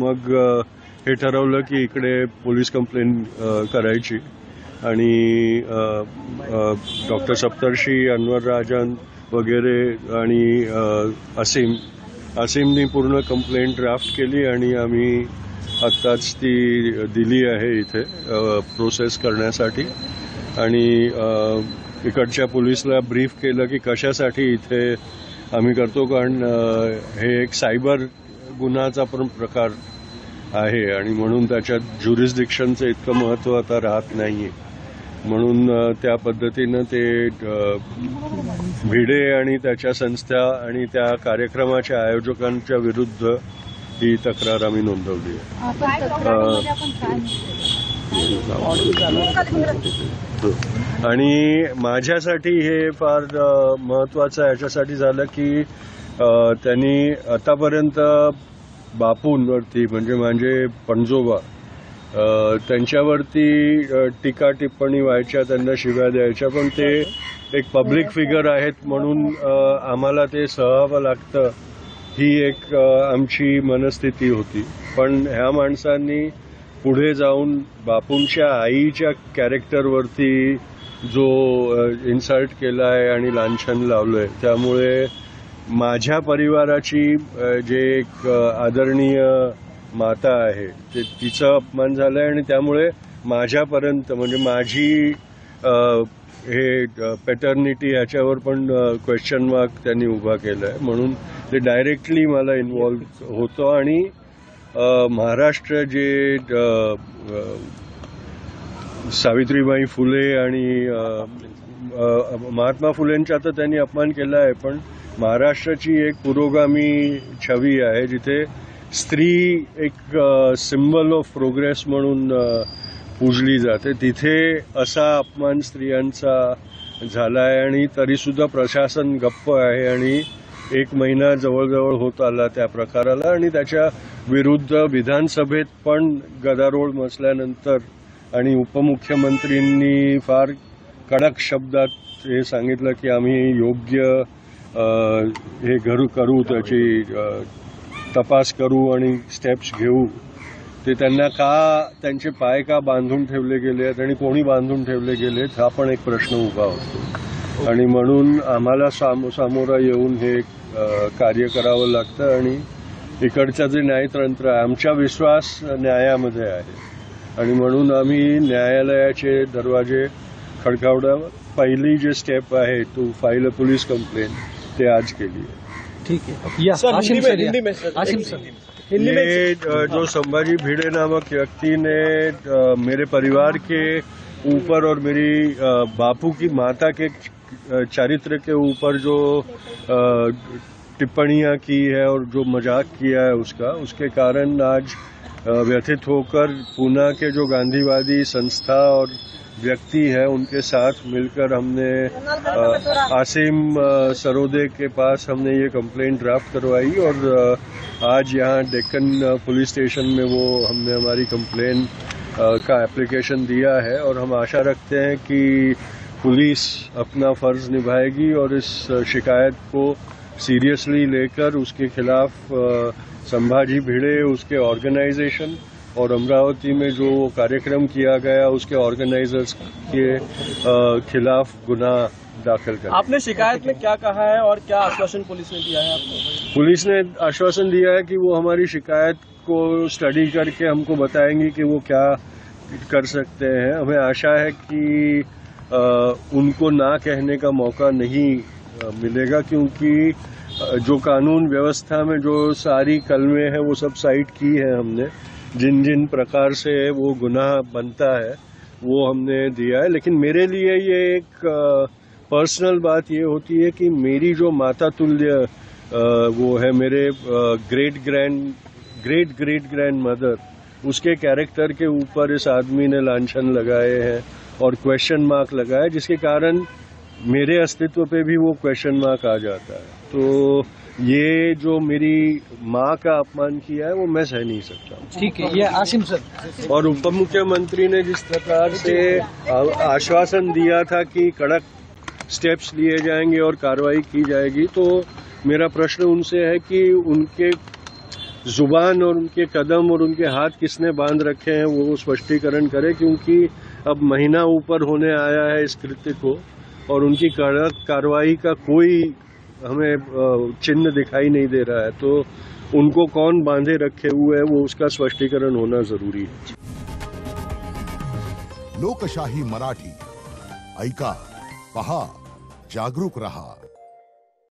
मग हे ठरवलं की इकडे पोलीस कंप्लेंट करायची. आणि डॉक्टर सप्तर्षी अनवर राजन वगैरे आणि असीम. असीमनी पूर्ण कंप्लेंट ड्राफ्ट केली आणि आम्ही आत्ताच ती दिली आहे इथे प्रोसेस करण्यासाठी. आणि इकडच्या पोलिसला ब्रीफ केलं की कशासाठी इथे आम्ही करतो कारण हे एक सायबर गुन्हाचा पण प्रकार आहे आणि म्हणून त्याच्यात ज्युरिस्डिक्शनचं इतकं महत्त्व आता राहत नाहीये. म्हणून अ, त्या पद्धतीनं ते भिडे आणि त्याच्या संस्था आणि त्या कार्यक्रमाच्या आयोजकांच्या विरुद्ध ही तक्रार आम्ही नोंदवली आहे. आणि माझ्यासाठी हे फार महत्वाचं याच्यासाठी झालं की त्यांनी आतापर्यंत बापूंवरती म्हणजे माझे पणजोबा त्यांच्यावरती टीका टिप्पणी व्हायच्या त्यांना शिव्या द्यायच्या पण ते एक पब्लिक फिगर आहेत म्हणून आम्हाला ते सहावं लागतं ही एक आमची मनस्थिती होती. पण ह्या माणसांनी पुढे जाऊन बापूंच्या आईच्या कॅरेक्टरवरती जो इन्सल्ट केला आहे आणि लांछन लावलंय त्यामुळे माझ्या परिवाराची जे एक आदरणीय माता आहे ते तिचा अपमान झालाय आणि त्यामुळे माझ्यापर्यंत म्हणजे माझी हे पॅटर्निटी ह्याच्यावर पण क्वेश्चन मार्क त्यांनी उभा केलाय. म्हणून ते डायरेक्टली मला इन्वॉल्व होतं आणि महाराष्ट्र जे सावित्रीबाई फुले आणि महात्मा फुलेंचा तर त्यांनी अपमान केला आहे पण महाराष्ट्राची एक पुरोगामी छवी आहे जिथे स्त्री एक सिम्बल ऑफ प्रोग्रेस म्हणून पूजली जाते. तिथे असा अपमान स्त्रियांचा झाला आहे आणि तरीसुद्धा प्रशासन गप्प आहे आणि एक महिना जवळजवळ होत आला त्या प्रकाराला आणि त्याच्या विरुद्ध विधानसभेत पण गदारोळ मसल्यानंतर आणि उपमुख्यमंत्रींनी फार कडक शब्दात हे सांगितलं की आम्ही योग्य हे घरू करू त्याची तपास करू आणि स्टेप्स घेऊ. ते त्यांना का त्यांचे पाय का बांधून ठेवले गेले आहेत आणि कोणी बांधून ठेवले गेलेत हा पण एक प्रश्न उभा होतो. आणि म्हणून आम्हाला साम सामोरं येऊन हे कार्य करावं लागतं आणि इकडचं जे न्यायतंत्र आहे आमचा विश्वास न्यायामध्ये आहे. आणि म्हणून आम्ही न्यायालयाचे दरवाजे खडकावण्यावर पहली जो स्टेप है to file a police complaint ते आज के लिए। ठीक है। सर, आशिम सर हिंदी में, आशिम सर। ये जो संभाजी भिड़े नामक व्यक्ति ने मेरे परिवार के ऊपर और मेरी बापू की माता के चारित्र के ऊपर जो टिप्पणियाँ की है और जो मज़ाक किया है उसका, उसके कारण आज व्यथित होकर पूना के जो गांधीवादी संस्था और व्यक्ति है, उनके साथ मिलकर हमने आसिम सरोदे के पास हमने ये कंप्लेंट ड्राफ्ट करवाई और आज यहाँ डेक्कन पुलिस स्टेशन में वो हमने हमारी कंप्लेन का एप्लीकेशन दिया है और हम आशा रखते हैं कि पुलिस अपना फ़र्ज़ निभाएगी और इस शिकायत को सीरियसली लेकर उसके खिलाफ संभाजी भिड़े उसके ऑर्गेनाइजेशन और अमरावती में जो कार्यक्रम किया गया उसके ऑर्गेनाइजर्स के खिलाफ गुना दाखिल कर। आपने शिकायत में क्या कहा है और क्या आश्वासन पुलिस ने दिया है आपको? पुलिस ने आश्वासन दिया है कि वो हमारी शिकायत को स्टडी करके हमको बताएँगे कि वो क्या कर सकते हैं। हमें आशा है कि अ, उनको ना कहने का मौका नहीं मिलेगा क्योंकि जो कानून व्यवस्था में जो सारी कलमें हैं, वो सब साइट की है हमने। जिन जिन प्रकार से वो गुनाह बनता है, वो हमने दिया है। लेकिन मेरे लिए ये एक पर्सनल बात ये होती है कि मेरी जो माता तुल्य वो है मेरे great grand, great great grand mother, उसके कैरेक्टर के ऊपर इस आदमी ने लांछन लगाए हैं और क्वेश्चन मार्क लगाए, जिसके कारण मेरे अस्तित्व पे भी वो क्वेश्चन मार्क आ जाता है। तो ये जो मेरी माँ का अपमान किया है वो मैं सह नहीं सकता। ठीक है ये आसिम सर। और उप मुख्यमंत्री ने जिस प्रकार से आश्वासन दिया था कि कड़क स्टेप्स लिए जाएँगे और कार्रवाई की जाएगी तो मेरा प्रश्न उनसे है कि उनके ज़ुबान और उनके कदम और उनके हाथ किसने बाँध रखे हैं वो स्पष्टीकरण करे क्योंकि अब महीना ऊपर होने आया है इस कृत्य को। और उनकी कार्रवाई का कोई हमें चिन्ह दिखाई नहीं दे रहा है। तो उनको कौन बांधे रखे हुए है, वो उसका स्पष्टीकरण होना ज़रूरी है। लोकशाही मराठी ऐका पहा जागरूक रहा।